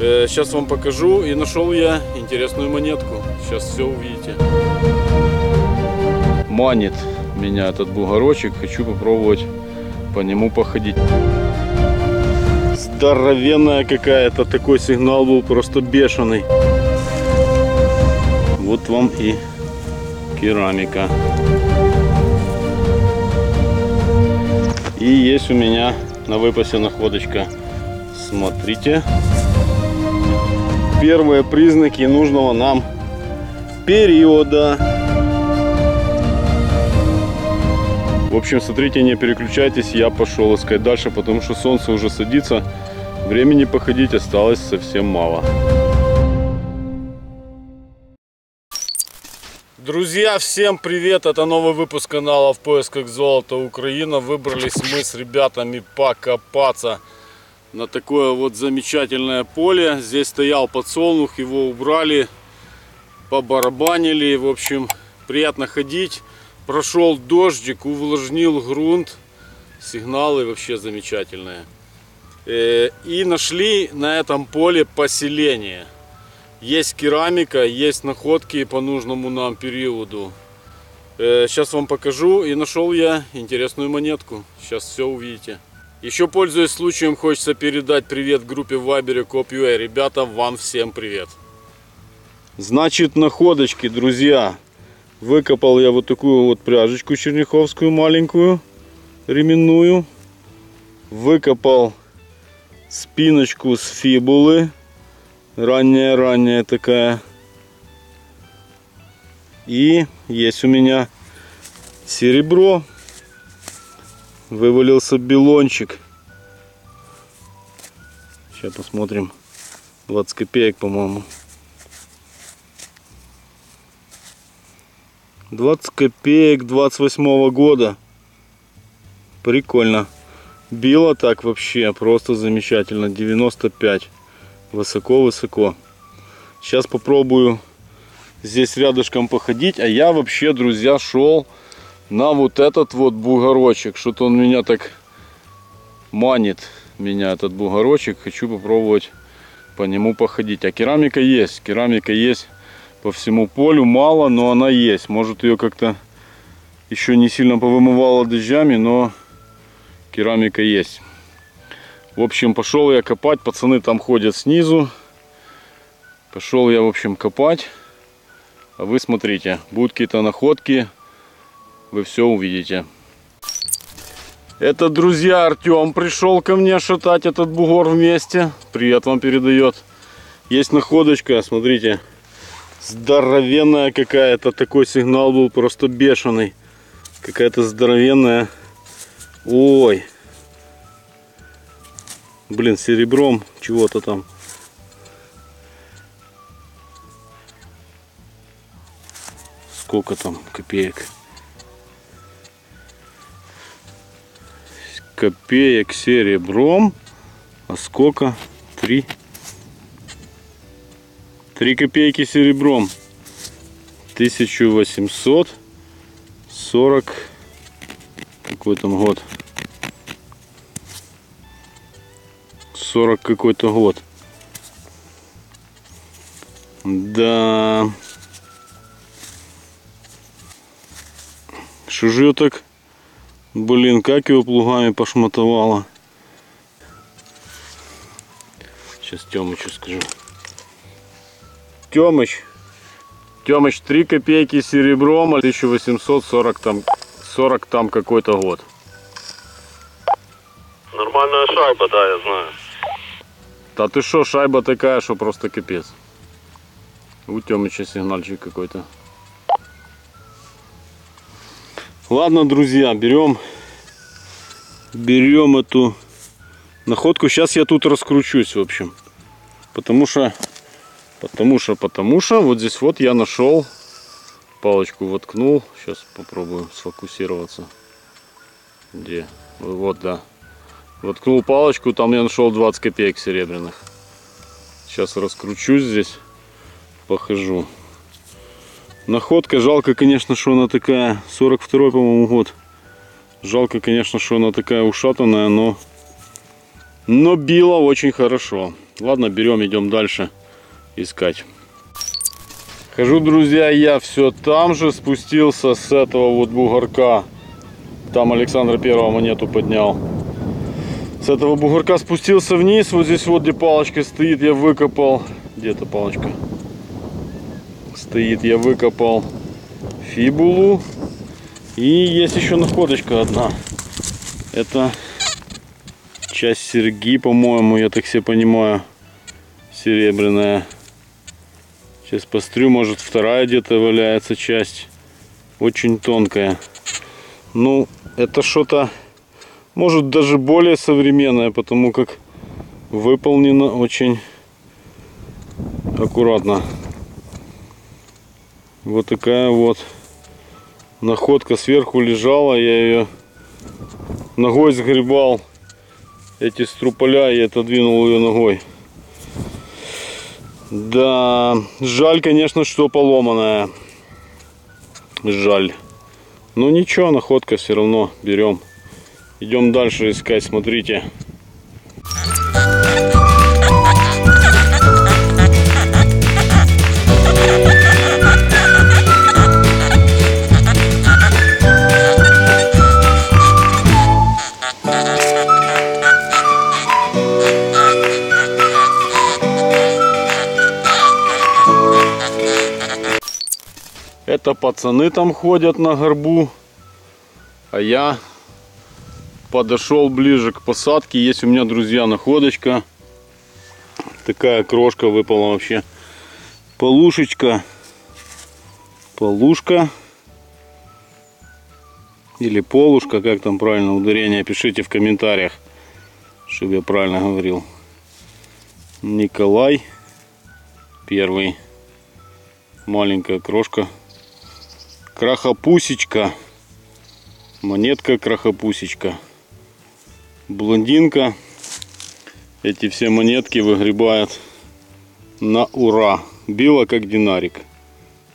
Сейчас вам покажу. И нашел я интересную монетку. Сейчас все увидите. Манит меня этот бугорочек. Хочу попробовать по нему походить. Здоровенная какая-то. Такой сигнал был просто бешеный. Вот вам и керамика. И есть у меня на выпасе находочка. Смотрите. Первые признаки нужного нам периода. В общем, смотрите, не переключайтесь, я пошел искать дальше, потому что солнце уже садится. Времени походить осталось совсем мало. Друзья, всем привет! Это новый выпуск канала в поисках золота Украина. Выбрались мы с ребятами покопаться на такое вот замечательное поле. Здесь стоял подсолнух, его убрали, побарабанили. В общем, приятно ходить. Прошел дождик, увлажнил грунт. Сигналы вообще замечательные. Э, и нашли на этом поле поселение. Есть керамика, есть находки по нужному нам периоду. Сейчас вам покажу. И нашел я интересную монетку. Сейчас все увидите. Еще пользуясь случаем, хочется передать привет группе в Вайбере Коп.ua. Ребята, вам всем привет. Значит, находочки, друзья. Выкопал я вот такую вот пряжечку черняховскую маленькую, ременную. Выкопал спиночку с фибулы. Ранняя-ранняя такая. И есть у меня серебро вывалился белончик. Сейчас посмотрим. 20 копеек, по-моему. 20 копеек 28 -го года. Прикольно. Било так вообще просто замечательно. 95. Высоко-высоко. Сейчас попробую здесь рядышком походить. А я вообще, друзья, шел на вот этот вот бугорочек. Что-то он меня так манит, меня этот бугорочек. Хочу попробовать по нему походить. А керамика есть, керамика есть по всему полю. Мало, но она есть. Может ее как-то еще не сильно повымывало дождями, но керамика есть. В общем, пошел я копать. Пацаны там ходят снизу. Пошел я, в общем, копать. А вы смотрите, будут какие-то находки вы все увидите. Это, друзья, Артем пришел ко мне шатать этот бугор вместе. Привет вам передает. Есть находочка, смотрите. Здоровенная какая-то. Такой сигнал был просто бешеный. Какая-то здоровенная. Ой. Блин, серебром чего-то там. Сколько там копеек? Копеек серебром. А сколько? Три. Три копейки серебром. 1840 какой там год 40 какой-то год да что же так Блин, как его плугами пошматовало. Сейчас Тёмычу скажу. Тёмыч. Тёмыч, 3 копейки серебром, 1840 там, 40 там какой-то год. Нормальная шайба, да, я знаю. Да ты что, шайба такая, что просто капец. У Тёмыча сигнальчик какой-то. Ладно, друзья, берем, берем эту находку. Сейчас я тут раскручусь, в общем. Потому что, потому что, потому что, вот здесь вот я нашел, палочку воткнул. Сейчас попробую сфокусироваться. Где? Вот, да. Воткнул палочку, там я нашел 20 копеек серебряных. Сейчас раскручусь здесь, похожу. Находка, жалко, конечно, что она такая, 42 по-моему, год. Жалко, конечно, что она такая ушатанная, но Но било очень хорошо. Ладно, берем, идем дальше искать. Хожу, друзья, я все там же спустился с этого вот бугорка. Там Александра Первого монету поднял. С этого бугорка спустился вниз. Вот здесь вот, где палочка стоит, я выкопал. Где эта палочка? Стоит, я выкопал фибулу. И есть еще находочка одна. Это часть серьги, по-моему, я так все понимаю. Серебряная. Сейчас пострю, может вторая где-то валяется часть. Очень тонкая. Ну, это что-то, может даже более современное, потому как выполнено очень аккуратно. Вот такая вот находка сверху лежала, я ее ногой сгребал эти струполя и отодвинул ее ногой. Да, жаль, конечно, что поломанная. Жаль. Но ничего, находка все равно берем. Идем дальше искать, смотрите. Пацаны там ходят на горбу. А я подошел ближе к посадке. Есть у меня, друзья, находочка. Такая крошка выпала вообще. Полушечка. Полушка. Или полушка, как там правильно ударение. Пишите в комментариях, чтобы я правильно говорил. Николай. Первый. Маленькая крошка. Крахопусечка. Монетка крахопусечка. Блондинка. Эти все монетки выгребает на ура. Била как динарик.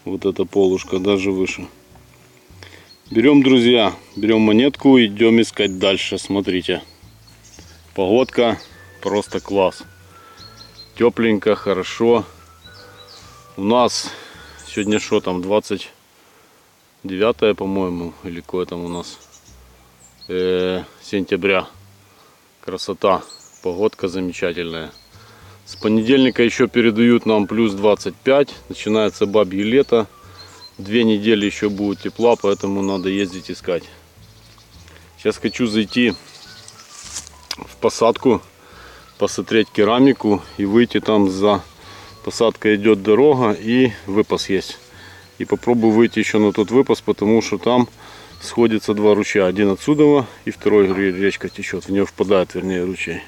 Вот эта полушка даже выше. Берем, друзья, берем монетку, идем искать дальше. Смотрите. Погодка просто класс. Тепленько, хорошо. У нас сегодня что там, 20 9 по-моему, или какое там у нас э, сентября. Красота, погодка замечательная. С понедельника еще передают нам плюс 25, начинается бабье лето. Две недели еще будет тепла, поэтому надо ездить искать. Сейчас хочу зайти в посадку, посмотреть керамику и выйти там за посадкой идет дорога и выпас есть и попробую выйти еще на тот выпас, потому что там сходятся два ручья. Один отсюда и второй речка течет. В нее впадает, вернее, ручей.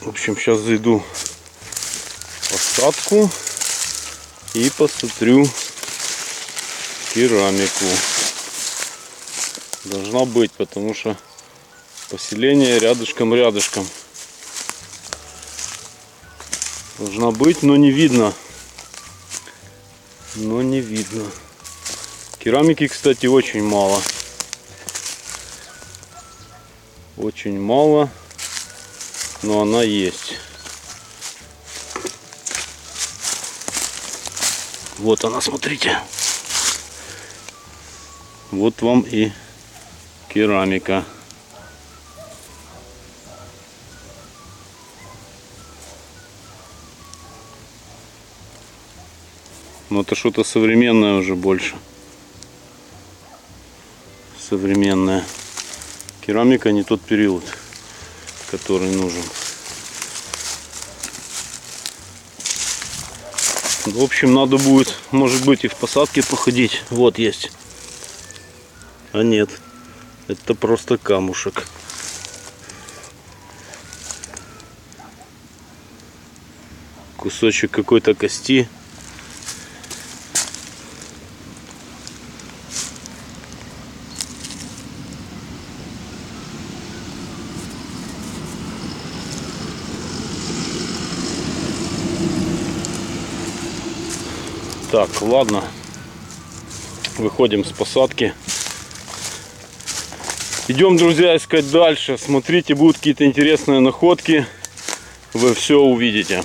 В общем, сейчас зайду в посадку и посмотрю керамику. Должна быть, потому что поселение рядышком-рядышком. Должна быть, но не видно но не видно. Керамики, кстати, очень мало. Очень мало, но она есть. Вот она, смотрите. Вот вам и керамика. Но это что-то современное уже больше. Современная. Керамика не тот период, который нужен. В общем, надо будет, может быть, и в посадке походить. Вот есть. А нет, это просто камушек. Кусочек какой-то кости. Так, ладно. Выходим с посадки. Идем, друзья, искать дальше. Смотрите, будут какие-то интересные находки. Вы все увидите.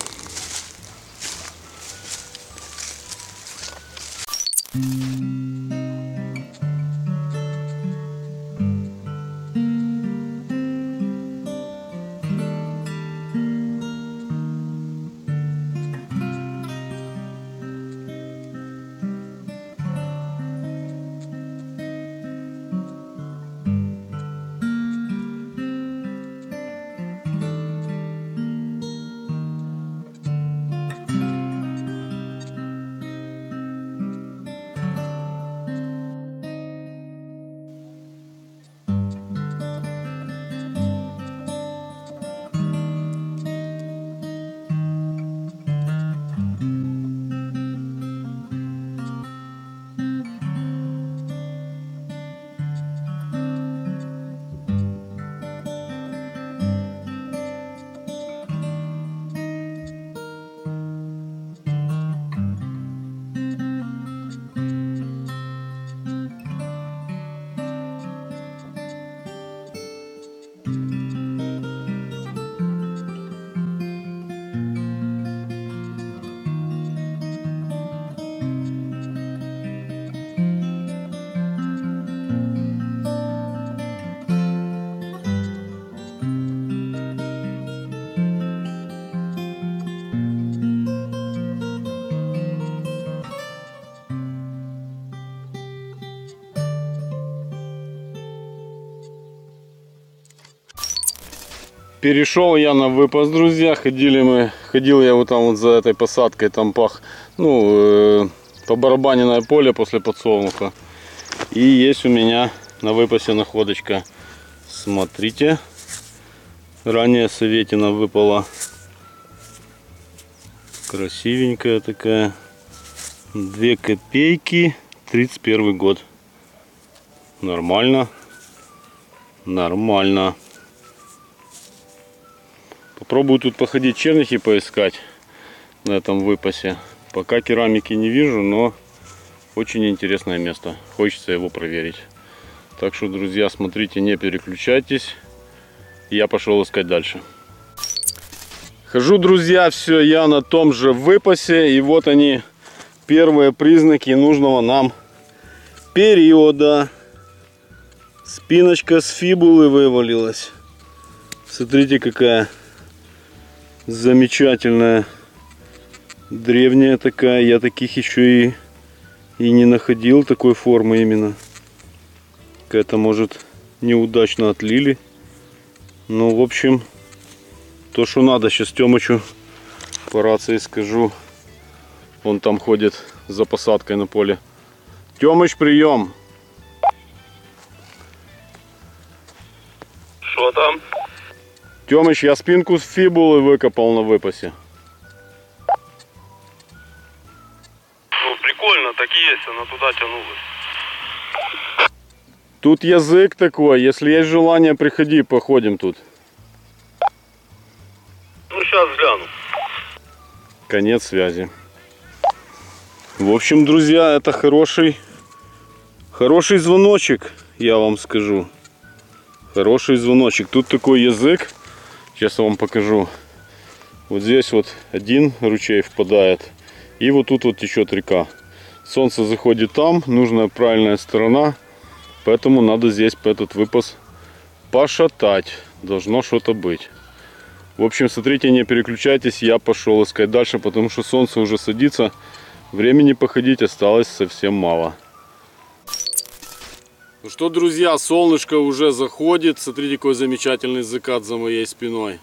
Перешел я на выпас, друзья. Ходили мы, ходил я вот там вот за этой посадкой, там пах, ну, э, по барабаненное поле после подсолнуха. И есть у меня на выпасе находочка. Смотрите, ранее советина выпала. Красивенькая такая. Две копейки, 31 год. Нормально. Нормально. Попробую тут походить чернихи поискать на этом выпасе. Пока керамики не вижу, но очень интересное место. Хочется его проверить. Так что, друзья, смотрите, не переключайтесь. Я пошел искать дальше. Хожу, друзья, все, я на том же выпасе. И вот они, первые признаки нужного нам периода. Спиночка с фибулы вывалилась. Смотрите, какая замечательная древняя такая. Я таких еще и и не находил такой формы именно. Какая-то может неудачно отлили. Ну в общем то что надо. Сейчас Тёмычу по рации скажу. Он там ходит за посадкой на поле. Тёмыч прием! Что там? Тёмыч, я спинку с фибулы выкопал на выпасе. Ну, прикольно, так и есть, она туда тянулась. Тут язык такой, если есть желание, приходи, походим тут. Ну, сейчас гляну. Конец связи. В общем, друзья, это хороший, хороший звоночек, я вам скажу. Хороший звоночек. Тут такой язык. Сейчас я вам покажу. Вот здесь вот один ручей впадает. И вот тут вот течет река. Солнце заходит там, нужная правильная сторона. Поэтому надо здесь этот выпас пошатать. Должно что-то быть. В общем, смотрите, не переключайтесь. Я пошел искать дальше, потому что солнце уже садится. Времени походить осталось совсем мало. Ну что, друзья, солнышко уже заходит. Смотрите, какой замечательный закат за моей спиной.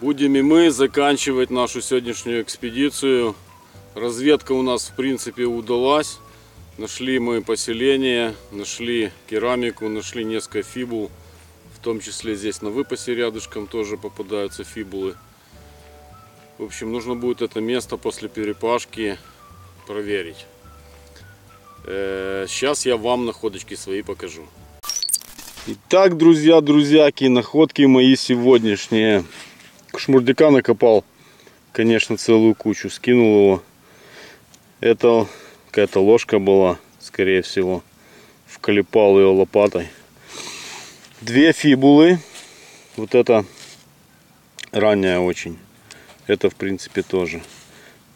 Будем и мы заканчивать нашу сегодняшнюю экспедицию. Разведка у нас, в принципе, удалась. Нашли мы поселение, нашли керамику, нашли несколько фибул. В том числе здесь на выпасе рядышком тоже попадаются фибулы. В общем, нужно будет это место после перепашки проверить. Сейчас я вам находочки свои покажу. Итак, друзья, друзьяки, находки мои сегодняшние. Шмурдяка накопал, конечно, целую кучу. Скинул его. Это какая-то ложка была, скорее всего. Вколепал ее лопатой. Две фибулы. Вот это ранняя очень. Это в принципе тоже.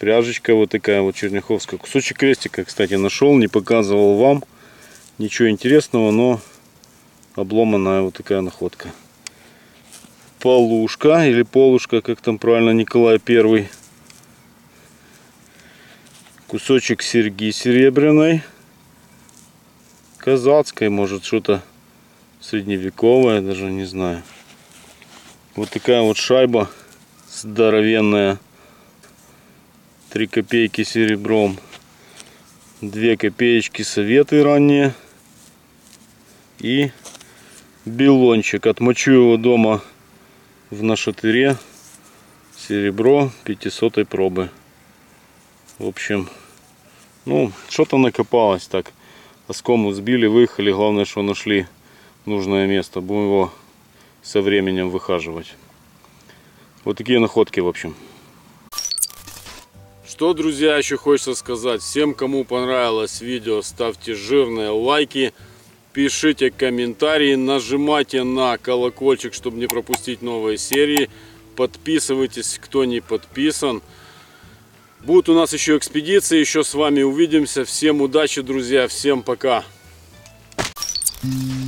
Пряжечка вот такая вот черняховская. Кусочек крестика, кстати, нашел, не показывал вам. Ничего интересного, но обломанная вот такая находка. Полушка или полушка, как там правильно, Николай Первый. Кусочек серьги серебряной. Казацкой, может что-то средневековое, даже не знаю. Вот такая вот шайба здоровенная. 3 копейки серебром. 2 копеечки советы ранние. И белончик. Отмочу его дома в нашатыре. Серебро 500 пробы. В общем, ну, что-то накопалось так. Оскому сбили, выехали. Главное, что нашли нужное место. Будем его со временем выхаживать. Вот такие находки, в общем. Что, друзья, еще хочется сказать. Всем, кому понравилось видео, ставьте жирные лайки, пишите комментарии, нажимайте на колокольчик, чтобы не пропустить новые серии. Подписывайтесь, кто не подписан. Будут у нас еще экспедиции, еще с вами увидимся. Всем удачи, друзья, всем пока. Thank